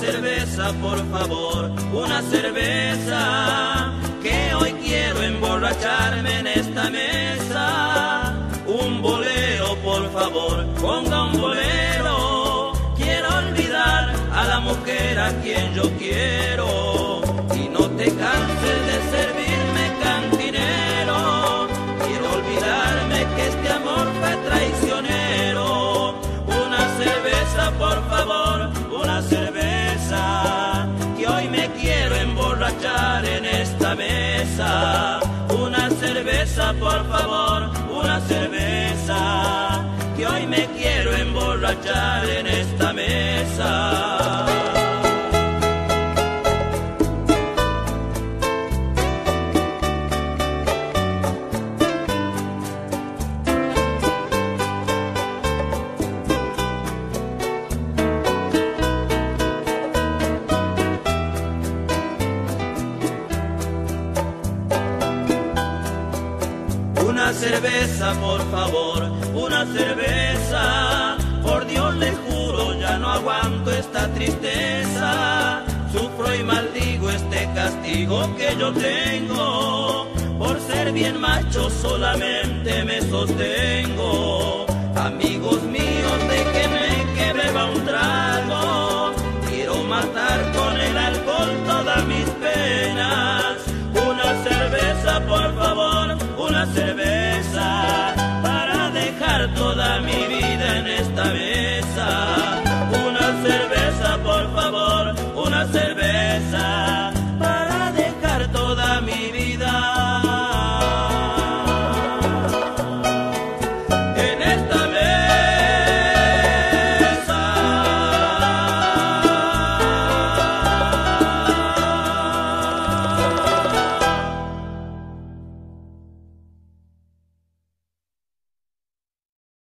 cerveza, por favor, una cerveza, que hoy quiero emborracharme en esta mesa. Un bolero, por favor, ponga un bolero. Quiero olvidar a la mujer a quien yo quiero emborrachar en esta mesa. Una cerveza, por favor, una cerveza. Por Dios le juro, ya no aguanto esta tristeza. Sufro y maldigo este castigo que yo tengo. Por ser bien macho solamente me sostengo. Amigos míos, déjenme que beba un trago. Quiero matar con el alcohol todas mis penas. Una cerveza, por favor, una cerveza